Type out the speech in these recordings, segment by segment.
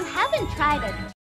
you haven't tried it,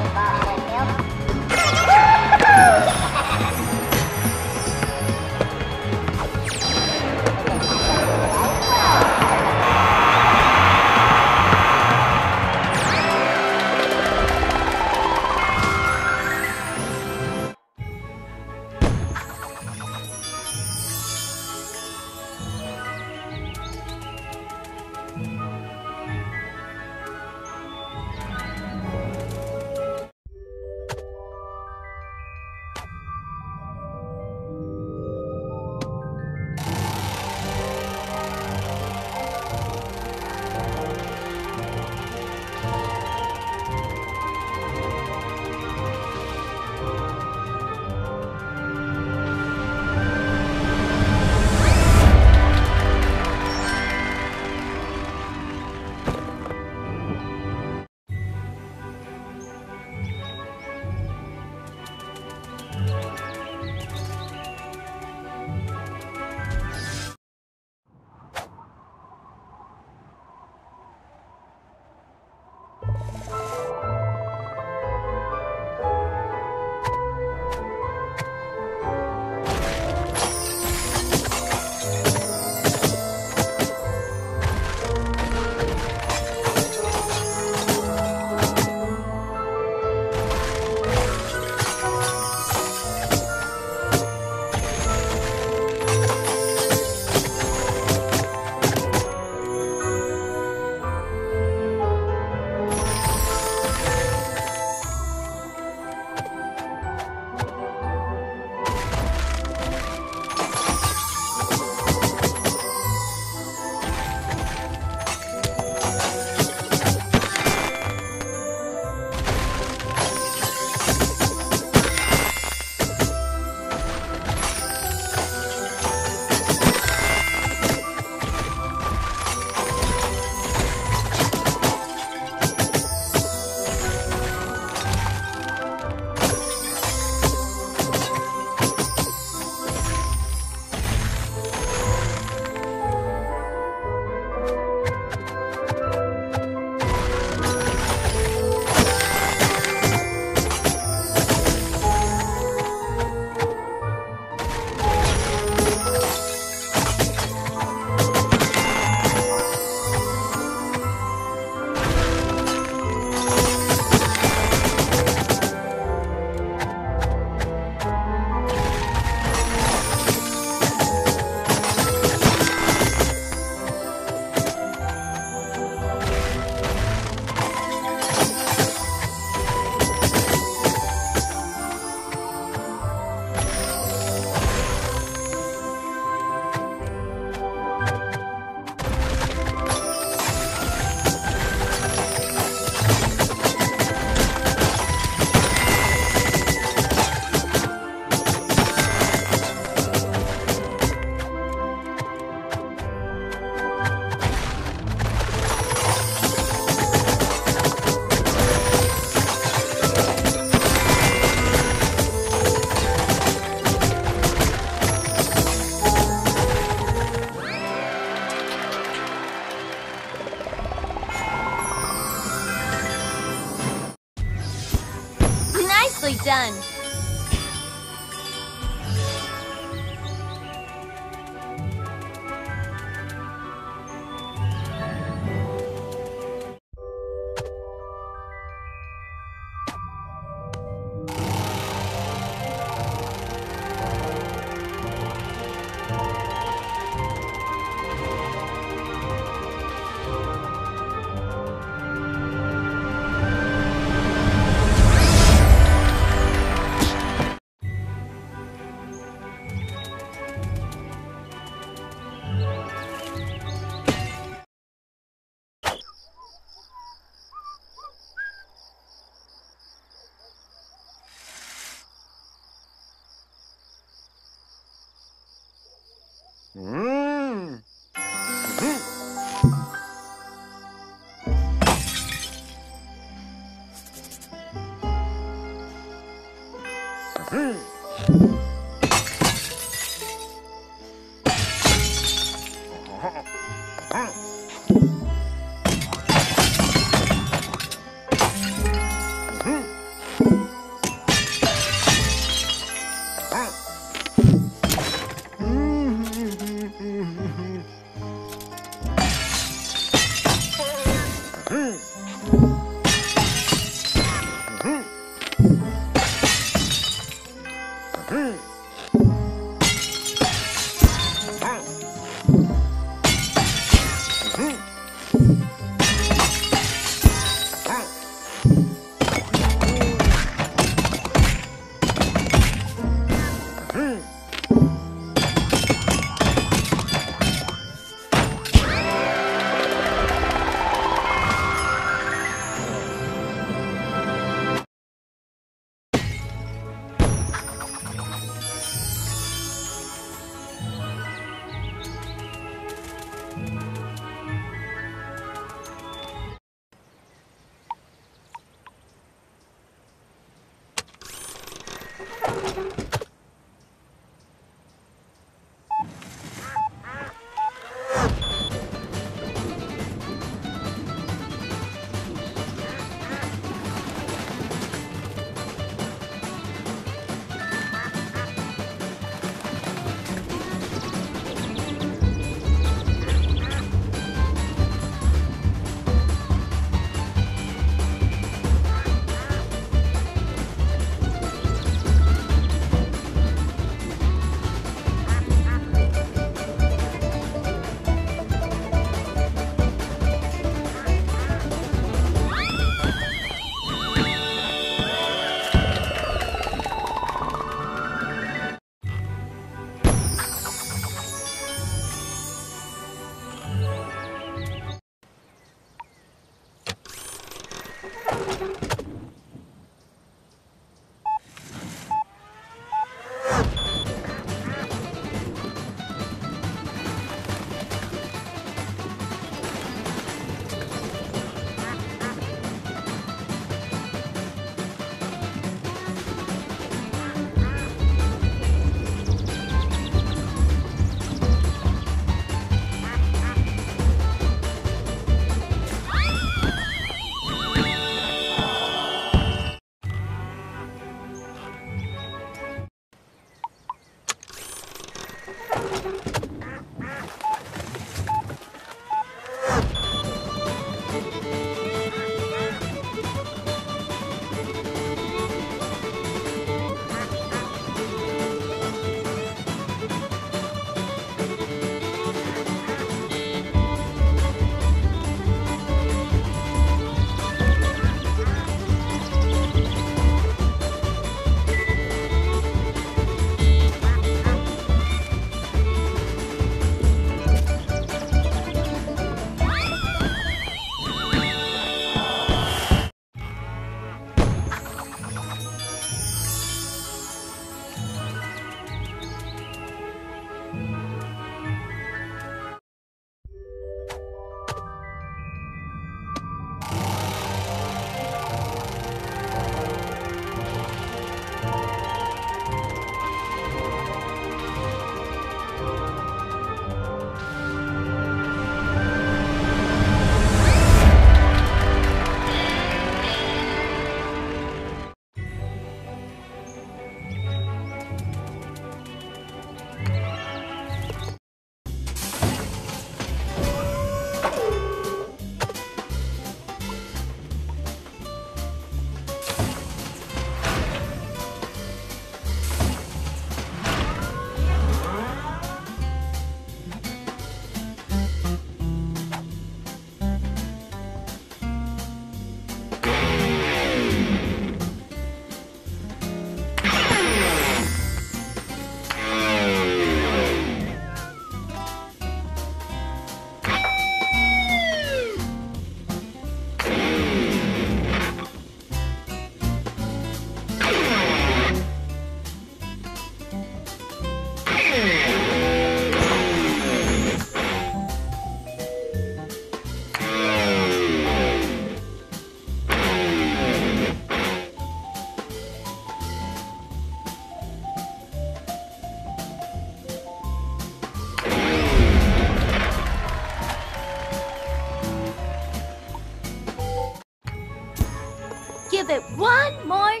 give it one more